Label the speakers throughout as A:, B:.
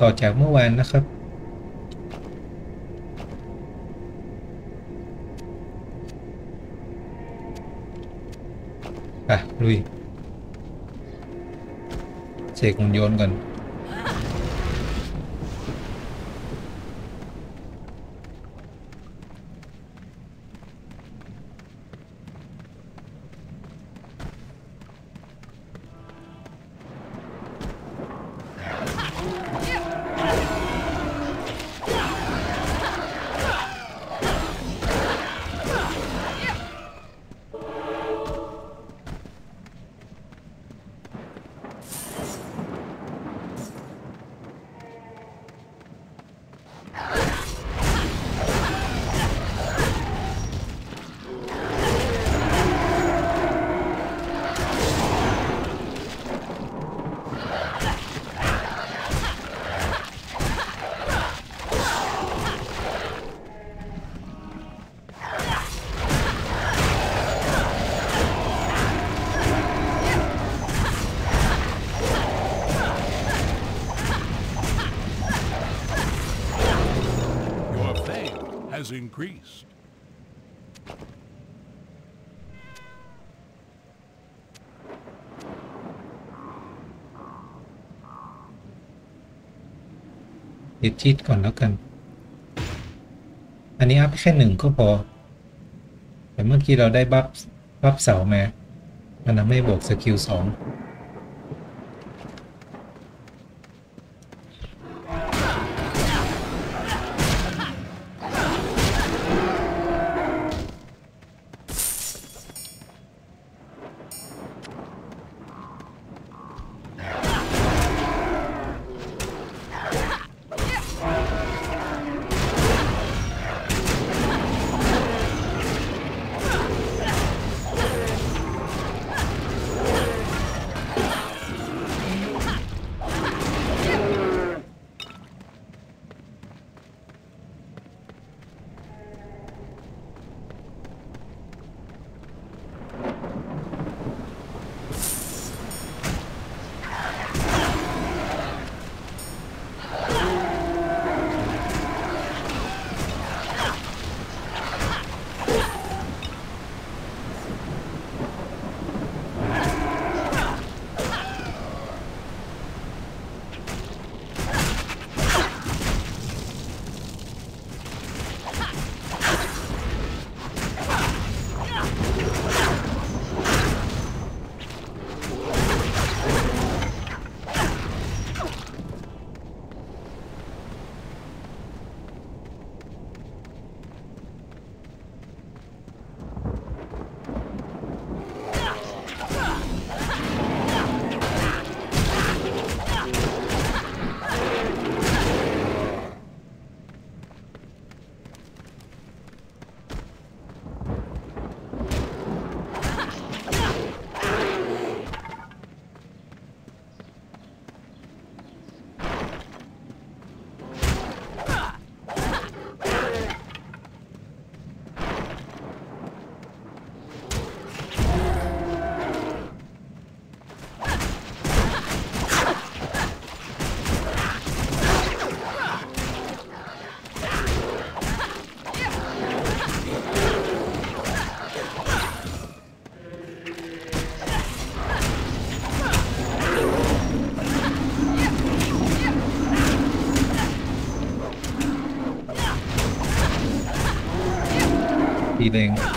A: ต่อจากเมื่อวานนะครับไปลุยเสกหุ่นยนต์ก่อน ดทิตก่อนแล้วกัน อันนี้ up แค่หนึ่งก็พอ แต่เมื่อกี้เราได้ buff buff เสามามันทำให้บวก skill สอง ที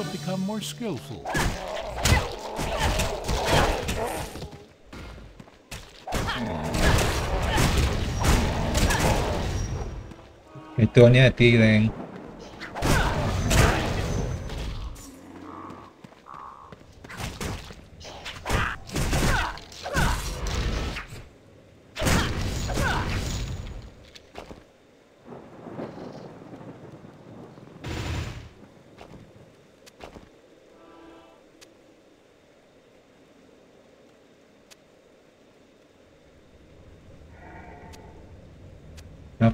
A: เรง
B: have become more skillful.
A: ไอตัวเ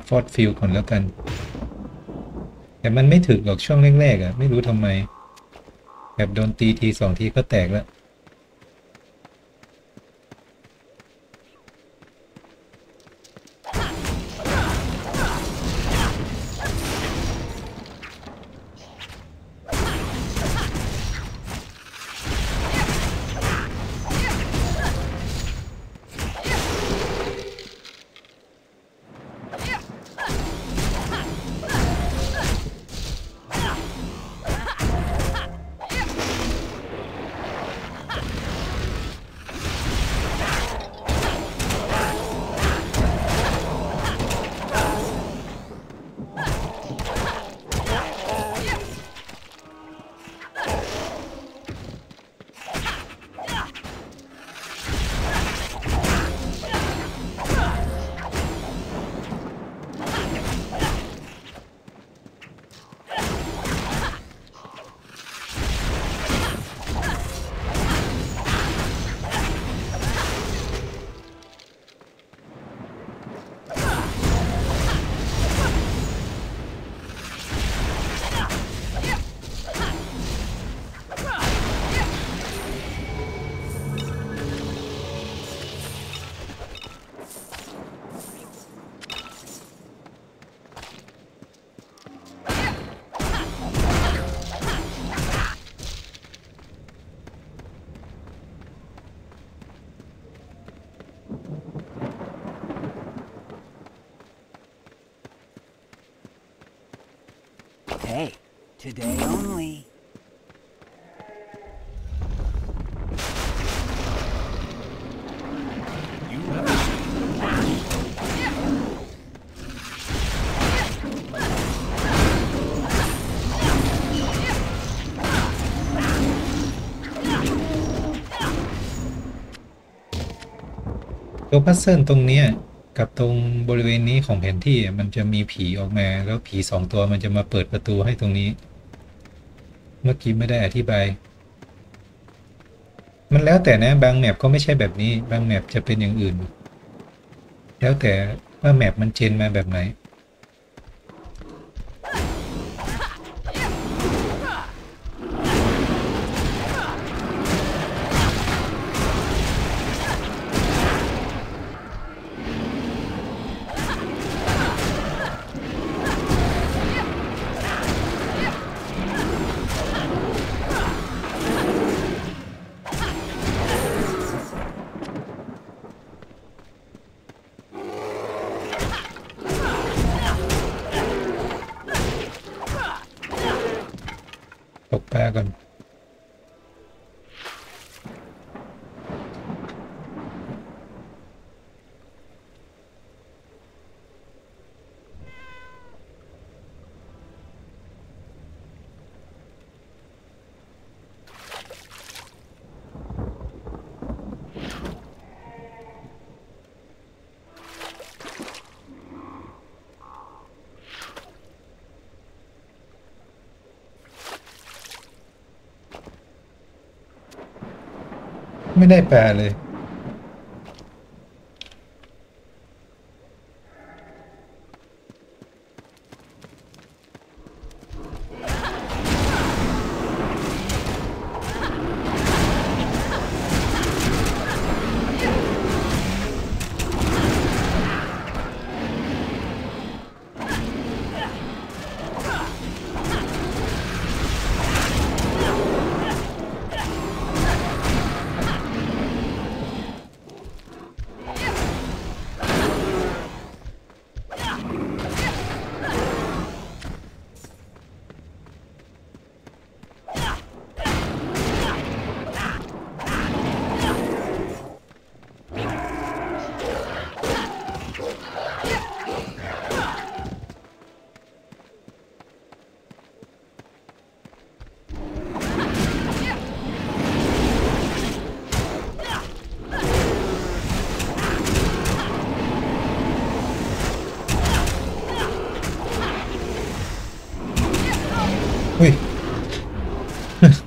A: ฟอร์ดฟิลก่อนแล้วกัน แต่มันไม่ถึกหรอกช่วงแรกๆอะ ไม่รู้ทำไม แบบโดนตีทีสองทีก็แตกแล้ว
C: today only.
B: You have seen
A: ตัวพัซเซิลตรงเนี้ยกับตรงบริเวณนี้ของแผนที่อะมันจะมีผีออกมา แล้วผีสองตัวมันจะมาเปิดประตูให้ตรงนี้ เมื่อกี้ไม่ได้อธิบาย มันแล้วแต่นะ บางแมปก็ไม่ใช่แบบนี้ บางแมปจะเป็นอย่างอื่น แล้วแต่ว่าแมปมันเจนมาแบบไหน ไม่ได้แปลเลย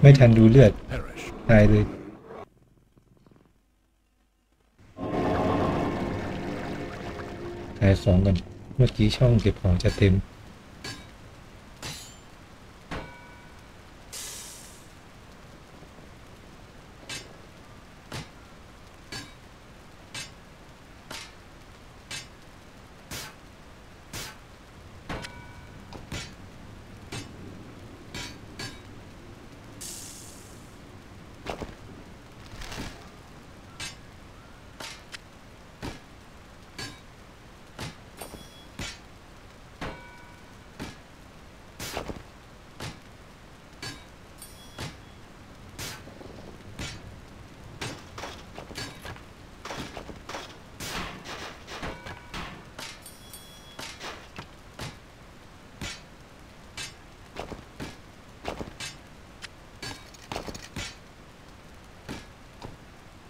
A: ไม่ทันดูเลือด
B: Perish.
A: ตายเลยขายของกัน เมื่อกี้ช่องเก็บของจะเต็ม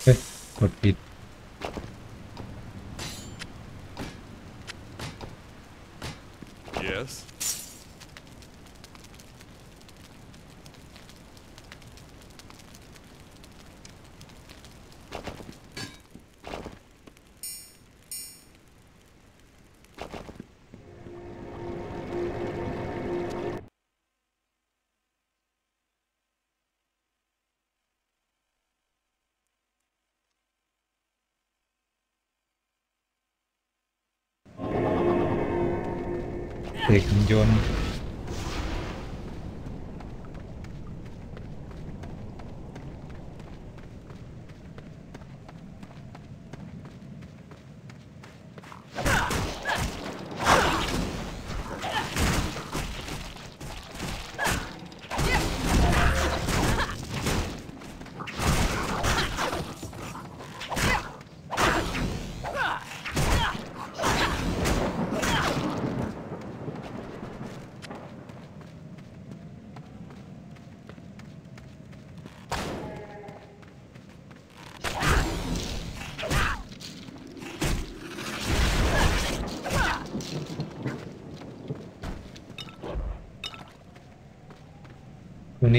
A: เฮ้ย กดปิด
B: Yes.
A: เด็กหุ่นยนต์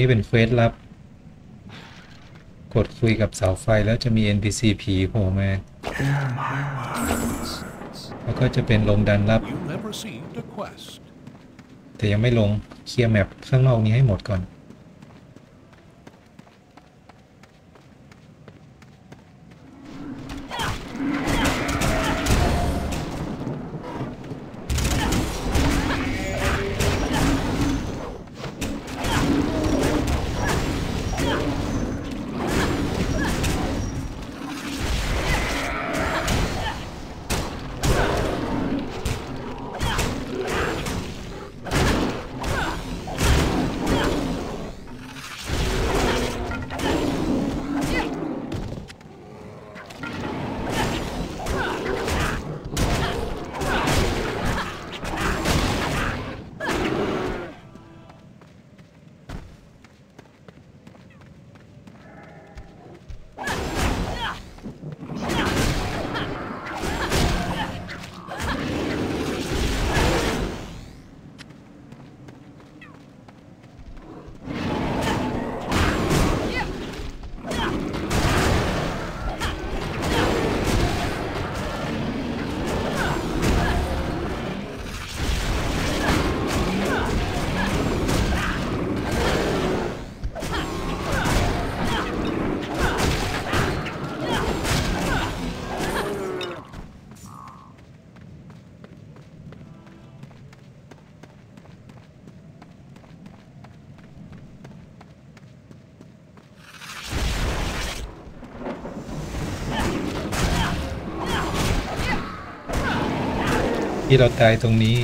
A: นี้เป็นเควสลับ กดคุยกับเสาไฟแล้วจะมี NPC ผีโผล่มา แล้วก็จะเป็นลงดันลับ
B: You have received a quest.
A: แต่ยังไม่ลง เคลียร์แมปข้างนอกนี้ให้หมดก่อน ที่เราตายตรงนี้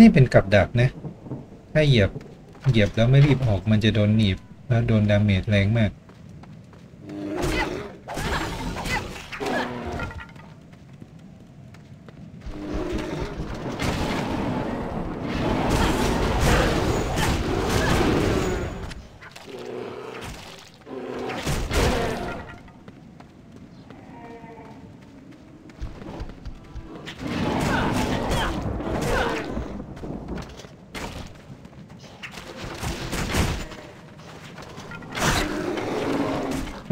A: นี่เป็นกับดักนะ ถ้าเหยียบเหยียบแล้วไม่รีบออกมันจะโดนหนีบแล้วโดน damage แรงมาก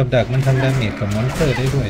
A: กับดักมันทำดาเมจกับมอนสเตอร์ได้ด้วย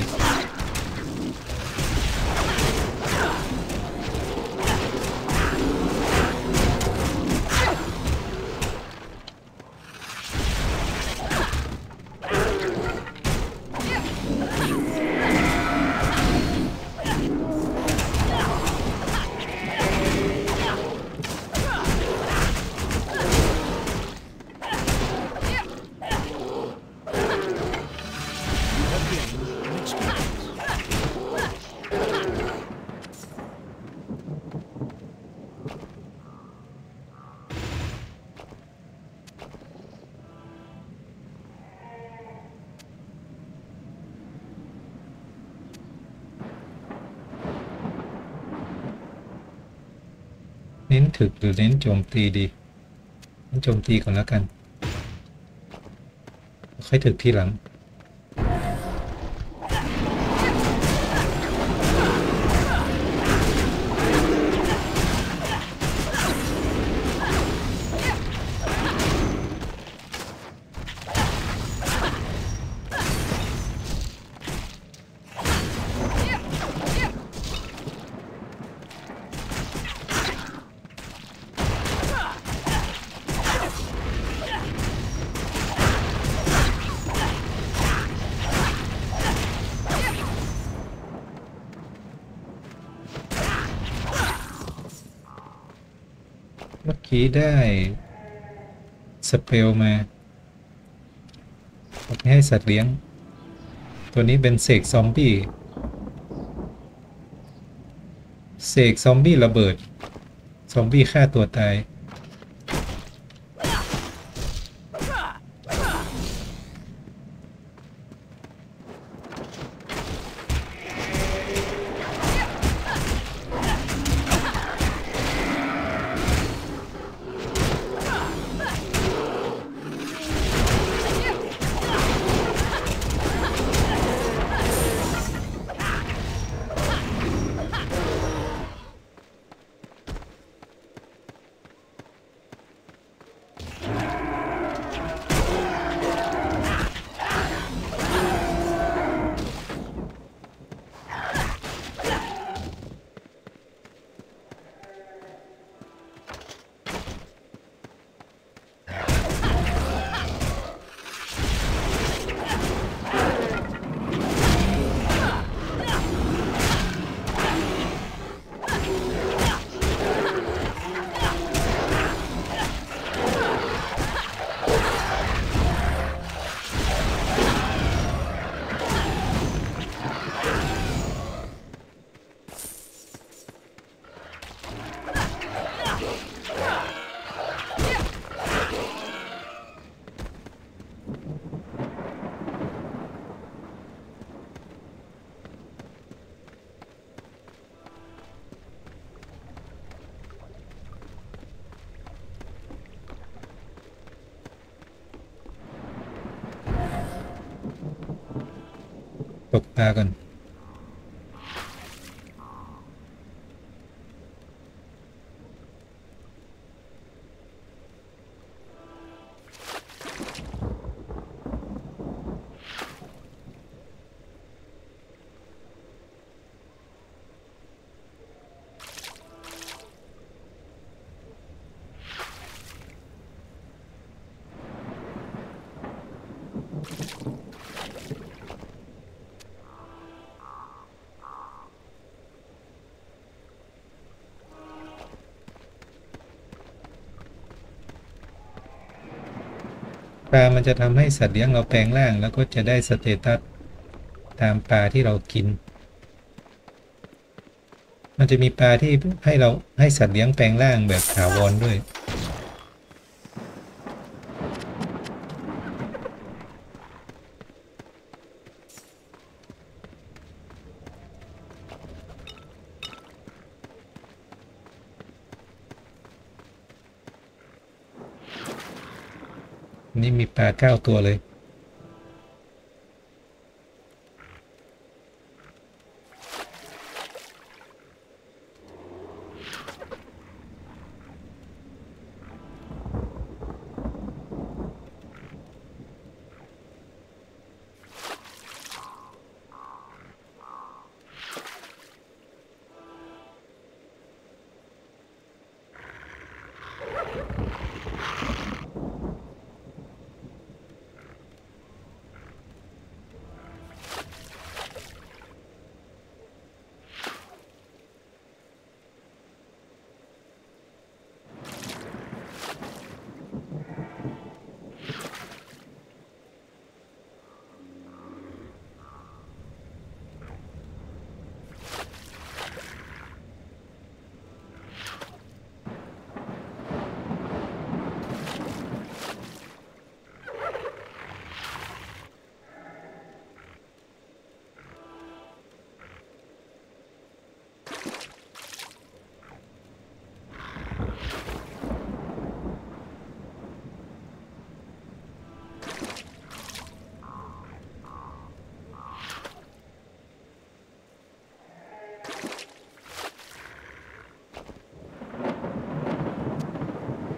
A: ถึกหรือเน้นโจมตีดีเน้นโจมตีก่อนแล้วกัน ค่อยถึกทีหลัง ได้สเปลมาให้สัตว์เลี้ยง ตัวนี้เป็นเสกซอมบี้เสกซอมบี้ระเบิด ซอมบี้ฆ่าตัวตาย ตกต ปลามันจะทำให้สัตว์เลี้ยงเราแปลงร่าง แล้วก็จะได้สเตตัสตามปลาที่เรากิน มันมันจะมีปลาที่ให้เราให้สัตว์เลี้ยงแปลงร่างแบบถาวรด้วย นี่มีปลาเก้าตัวเลย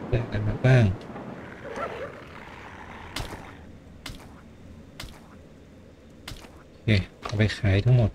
A: ได้กันมาบ้างโอเคเอาไปขายทั้งหมด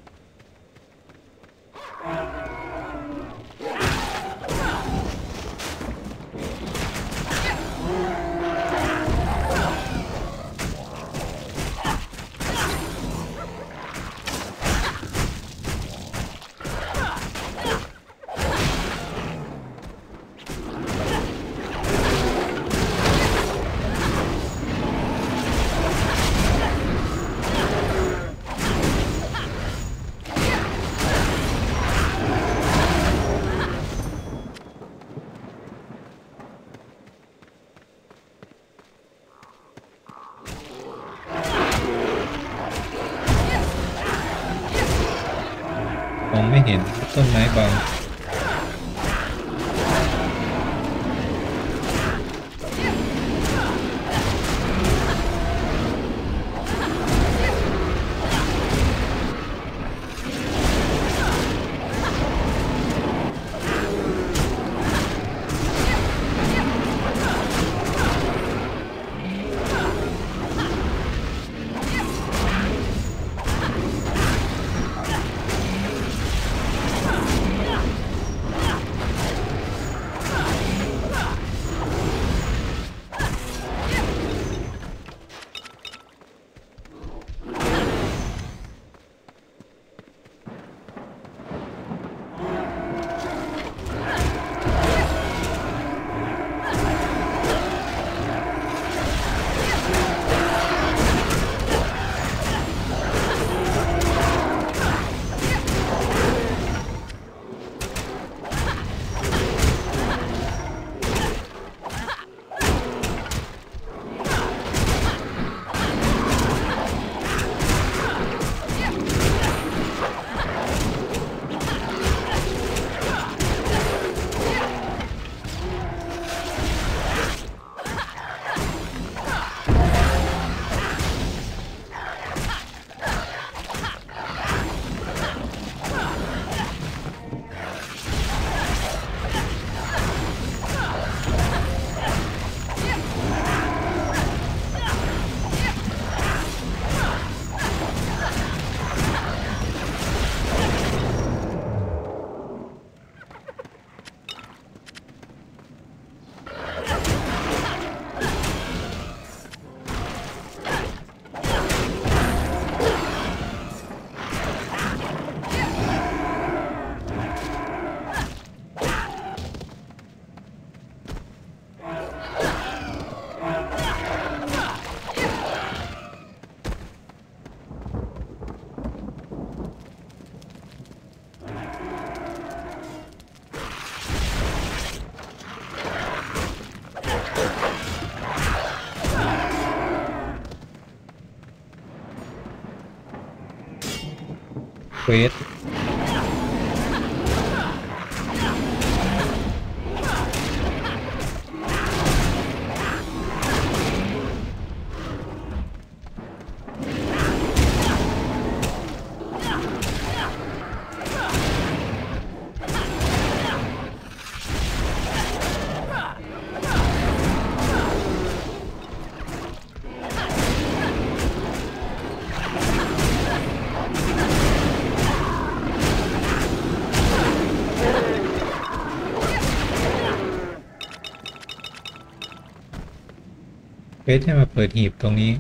A: สให้มาเปิดหีบตรงนี้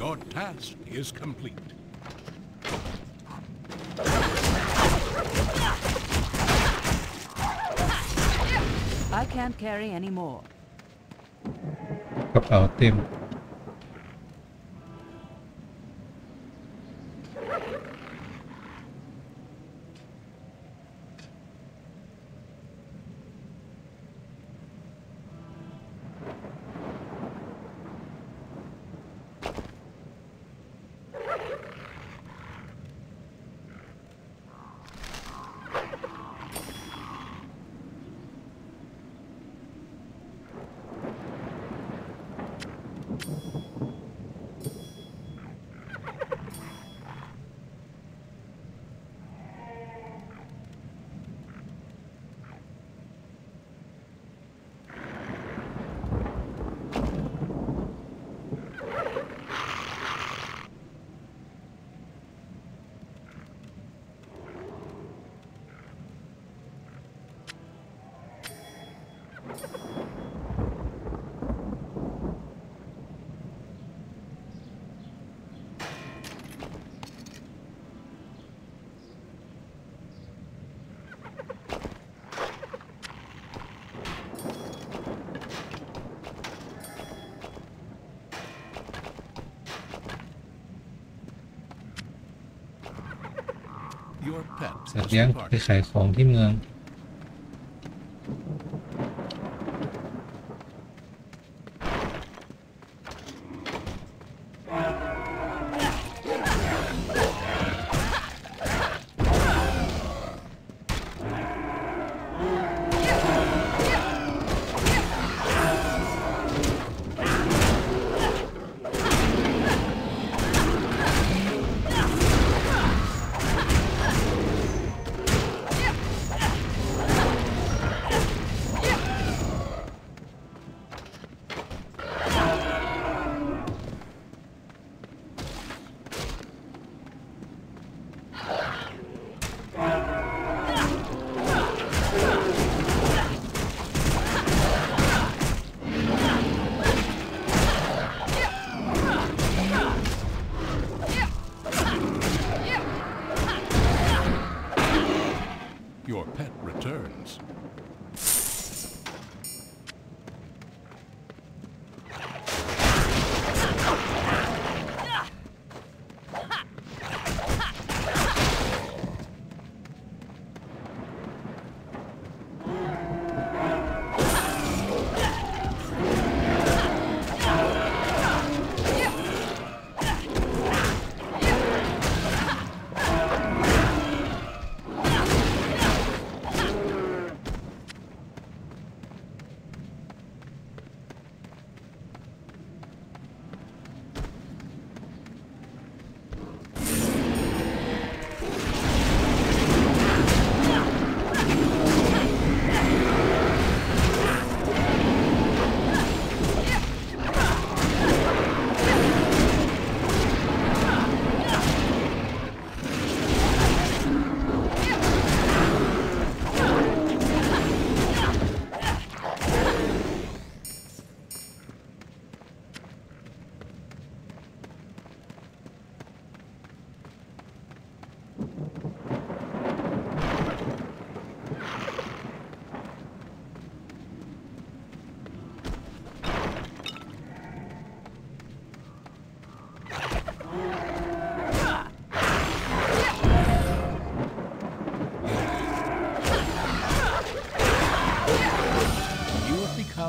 B: Your task is complete.
D: I can't carry any more.
A: กระเป๋าเต็ม สัตว์เลี้ยงไปขายของที่เมือง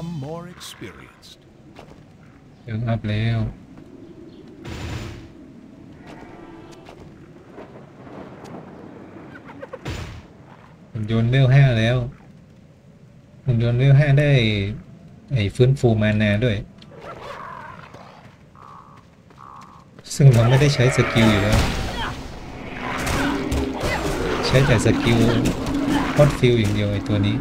B: become more experienced.
A: ยัง up แล้ว หุ่นยนต์เลี้ยวห้าแล้ว หุ่นยนต์เลี้ยวห้าได้ ไอ้ฟื้นฟู mana ด้วย ซึ่งเราไม่ได้ใช้ skill อยู่แล้ว ใช้แต่ skillพอดฟิลอย่างเดียวไอ้ตัวนี้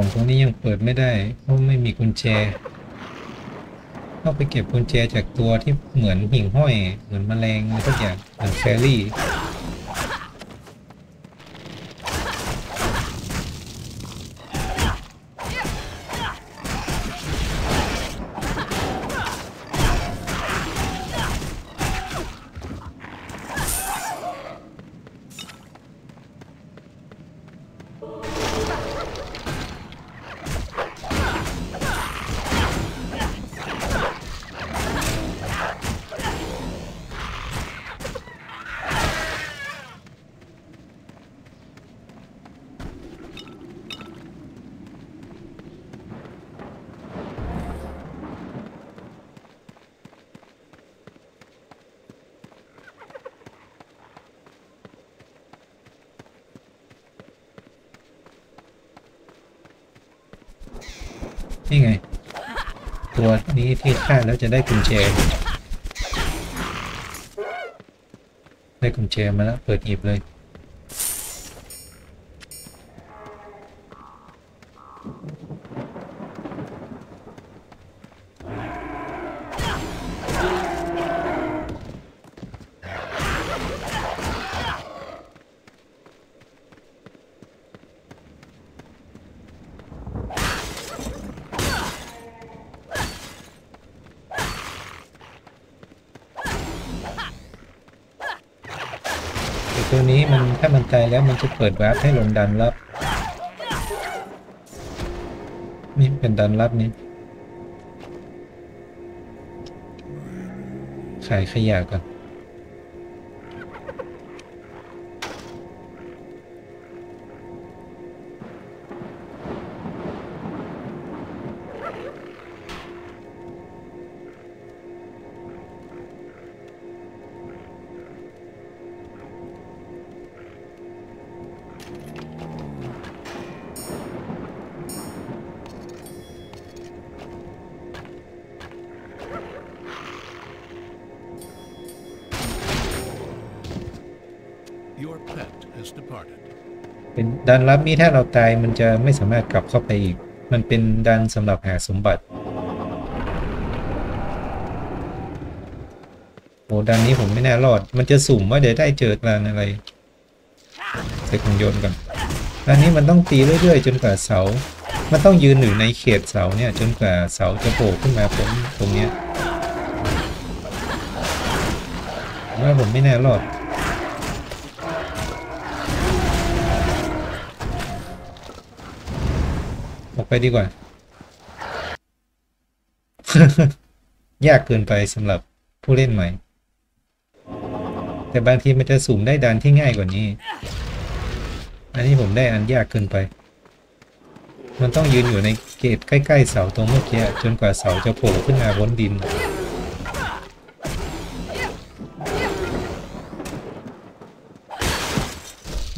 A: ของตรงนี้ยังเปิดไม่ได้เพราะไม่มีกุญแจต้องไปเก็บกุญแจจากตัวที่เหมือนหิ่งห้อย เหมือนแมลงอะไรสักอย่างเหมือนแฟรี่ นี่ไง ตัวนี้ที่ ฆ่าแล้วจะได้กุญแจ ได้กุญแจมาแล้ว เปิดหีบเลย ไอ้ตัวนี้ ใจแล้วมันจะเปิดวาร์ปให้ลงดันลับ นี่เป็นดันลับนี้ขายขยะก่อน ดันลับนี้ถ้าเราตายมันจะไม่สามารถกลับเข้าไปอีก มันเป็นดันสำหรับหาสมบัติโอ้ดันนี้ผมไม่น่ารอด มันจะสุ่มว่าเดี๋ยวได้เจอดันอะไรใส่กรงโยนก่อนดันนี้มันต้องตีเรื่อยๆ จนกว่าเสา มันต้องยืนอยู่ในเขตเสาเนี่ยจนกว่าเสาจะโผล่ขึ้นมาพ้นตรงเนี้ยว่าผมไม่น่ารอด ไปดีกว่า ยากเกินไปสำหรับผู้เล่นใหม่ แต่บางทีมันจะสุ่มได้ดันที่ง่ายกว่านี้ อันนี้ผมได้อันยากเกินไป มันต้องยืนอยู่ในเกตใกล้ ๆ เสาตรงเมื่อกี้จนกว่าเสาจะโผล่ขึ้นมาบนดิน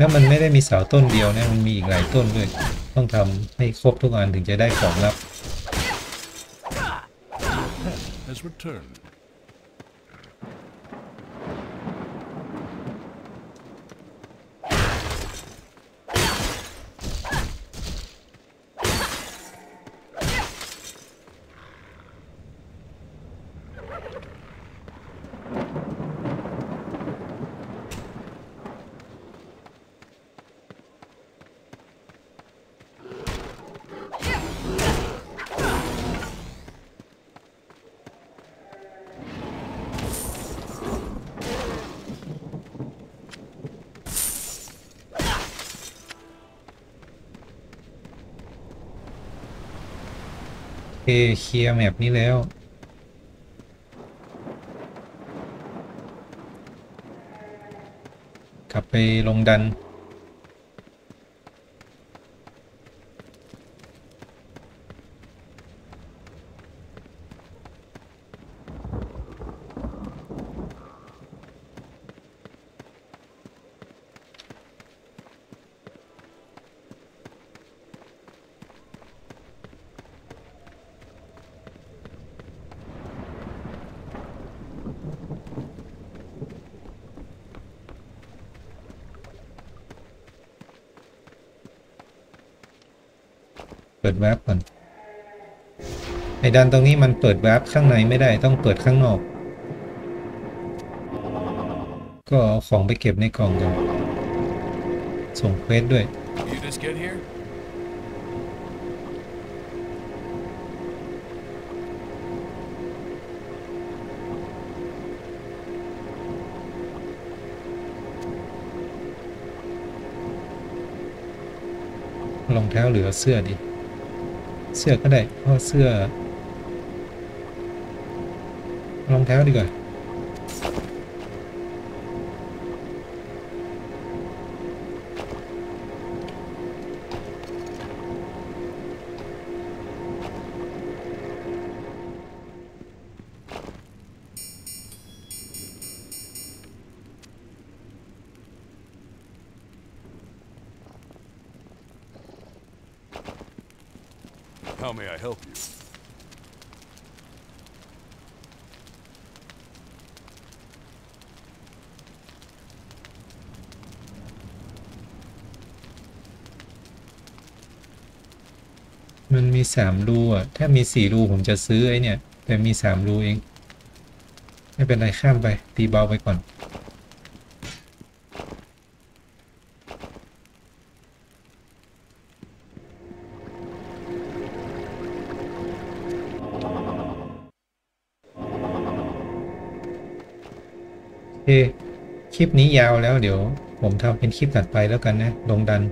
A: แล้วมันไม่ได้มีเสาต้นเดียวนะมันมีอีกหลายต้นด้วย ต้องทำให้ครบทุกอันถึงจะได้ของลับ
B: Has returned.
A: เคเคลียร์แมปนี้แล้วกลับไปลงดัน ปิดแว็บก่อนไอ้ดันตรงนี้มันเปิดแว็บข้างในไม่ได้ต้องเปิดข้างนอก ก็เอาของไปเก็บในกล่องก่อนส่งเควสด้วย
B: You just get here?
A: รองเท้าเหลือเสื้อดิ เสื้อก็ได้เพราะเสื้อรองเท้าดีกว่า สามรูอะ ถ้ามีสี่รูผมจะซื้อไอ้เนี่ย แต่มีสามรูเอง ไม่เป็นไรข้ามไป ตีเบาไปก่อน โอเค คลิปนี้ยาวแล้วเดี๋ยวผมทำเป็นคลิปถัดไปแล้วกันนะ ลงดัน